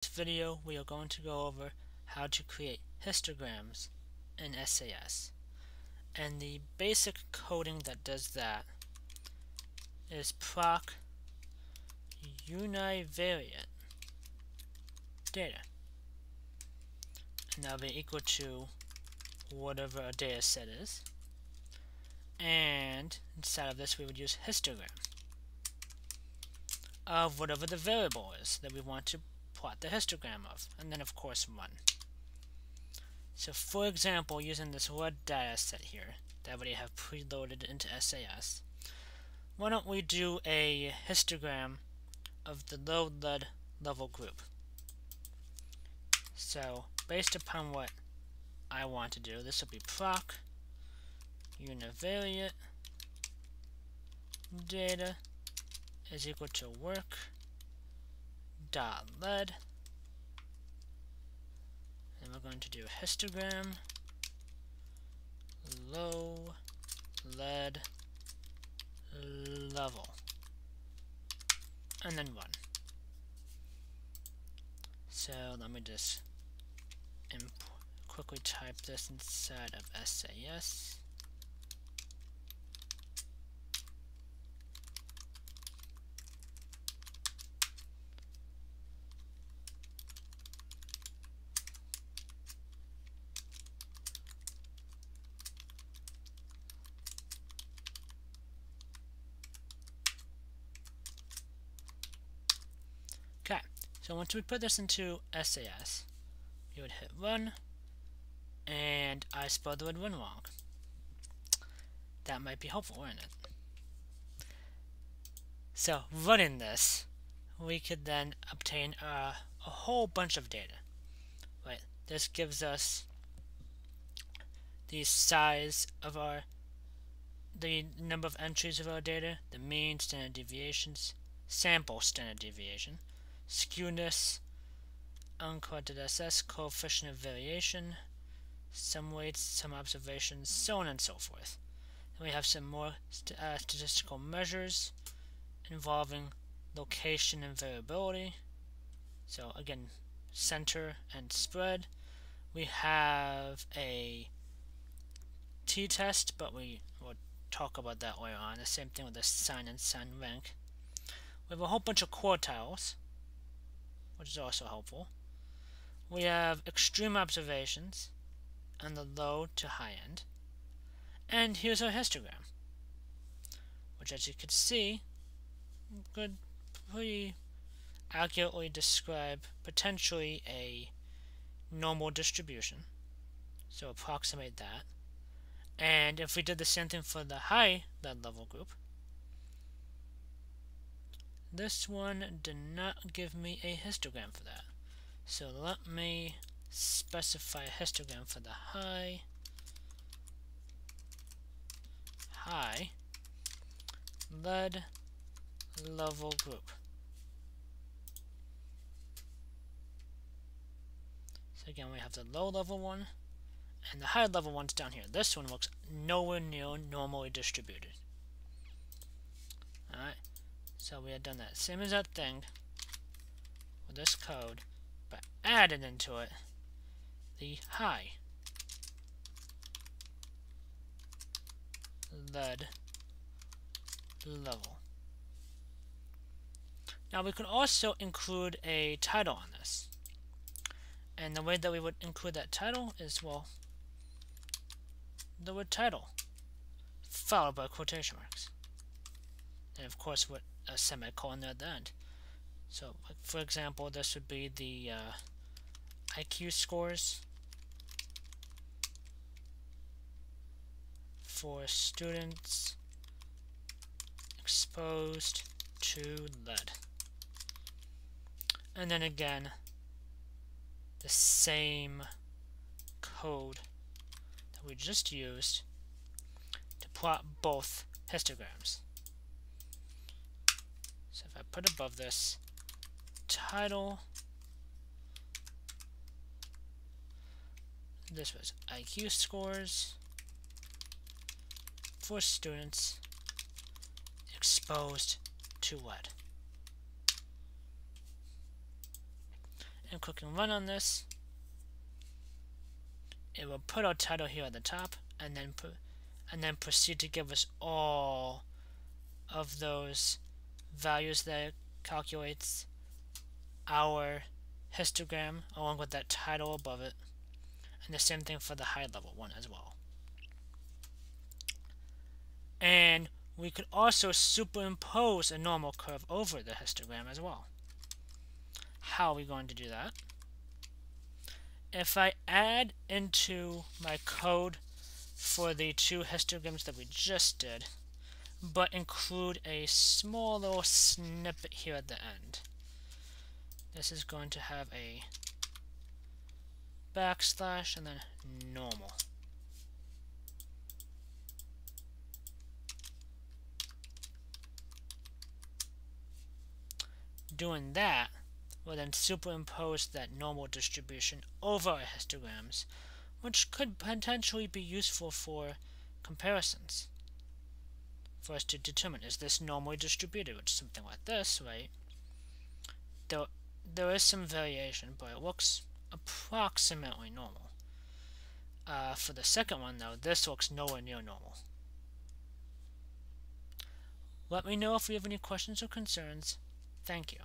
this video we are going to go over how to create histograms in SAS. And the basic coding that does that is proc univariate data. And that'll be equal to whatever our data set is. And inside of this we would use histogram of whatever the variable is that we want to plot the histogram of, and then of course run. So for example, using this red data set here that we have preloaded into SAS, why don't we do a histogram of the low lead level group. So based upon what I want to do, this will be proc univariate data is equal to work dot lead and we're going to do a histogram. Low lead level. And then one. So let me just quickly type this inside of SAS so once we put this into SAS, you would hit run, and I spelled the word run wrong. That might be helpful, wouldn't it? So, running this, we could then obtain uh, a whole bunch of data. Right, this gives us the size of our, the number of entries of our data, the mean, standard deviations, sample standard deviation, skewness, uncorrected SS, coefficient of variation, sum weights, sum observations, so on and so forth. Then we have some more st uh, statistical measures involving location and variability. So again, center and spread. We have a t-test, but we will talk about that later on. The same thing with the sign and sign rank. We have a whole bunch of quartiles which is also helpful. We have extreme observations on the low to high end. And here's our histogram, which as you can see, could pretty accurately describe potentially a normal distribution. So approximate that. And if we did the same thing for the high lead level group, this one did not give me a histogram for that. So let me specify a histogram for the high, high lead level group. So again, we have the low level one and the high level one's down here. This one looks nowhere near normally distributed. So we had done that same as that thing with this code, but added into it the high lead level. Now we could also include a title on this. And the way that we would include that title is, well, the word title, followed by quotation marks. And of course, what a semicolon at the end. So, for example, this would be the uh, IQ scores for students exposed to lead. And then again, the same code that we just used to plot both histograms. Put above this. Title, this was IQ scores. For students. Exposed to what? and clicking run on this, it will put our title here at the top and then put and then proceed to give us all of those values that calculates our histogram along with that title above it. And the same thing for the high level one as well. And we could also superimpose a normal curve over the histogram as well. How are we going to do that? If I add into my code for the two histograms that we just did, but include a small little snippet here at the end. This is going to have a backslash and then normal. Doing that will then superimpose that normal distribution over our histograms, which could potentially be useful for comparisons. For us to determine, is this normally distributed, which is something like this, right? There, there is some variation, but it looks approximately normal. Uh, for the second one, though, this looks nowhere near normal. Let me know if you have any questions or concerns. Thank you.